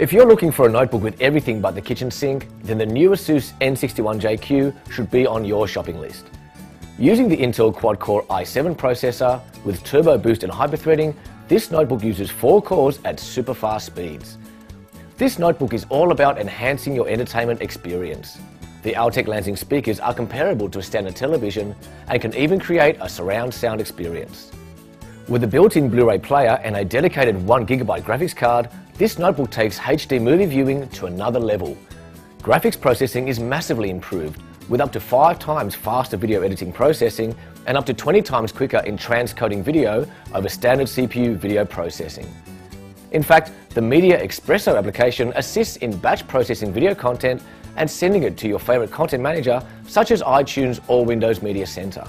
If you're looking for a notebook with everything but the kitchen sink, then the new ASUS N61JQ should be on your shopping list. Using the Intel quad-core i7 processor with turbo boost and hyperthreading, this notebook uses 4 cores at super fast speeds. This notebook is all about enhancing your entertainment experience. The Altec Lansing speakers are comparable to a standard television and can even create a surround sound experience. With a built-in Blu-ray player and a dedicated 1GB graphics card, this notebook takes HD movie viewing to another level. Graphics processing is massively improved, with up to 5 times faster video editing processing and up to 20 times quicker in transcoding video over standard CPU video processing. In fact, the Media Espresso application assists in batch processing video content and sending it to your favorite content manager such as iTunes or Windows Media Center.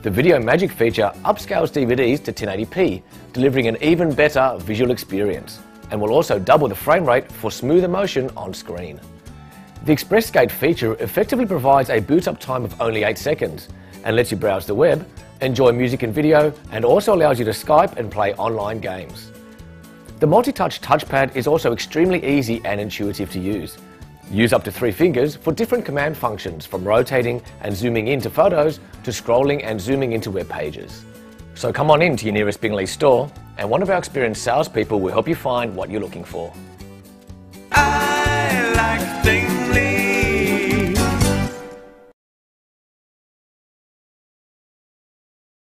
The Video Magic feature upscales DVDs to 1080p, delivering an even better visual experience and will also double the frame rate for smoother motion on screen. The ExpressGate feature effectively provides a boot up time of only 8 seconds and lets you browse the web, enjoy music and video, and also allows you to Skype and play online games. The multi-touch touchpad is also extremely easy and intuitive to use. Use up to three fingers for different command functions from rotating and zooming into photos to scrolling and zooming into web pages. So come on in to your nearest Bing Lee store and one of our experienced salespeople will help you find what you're looking for.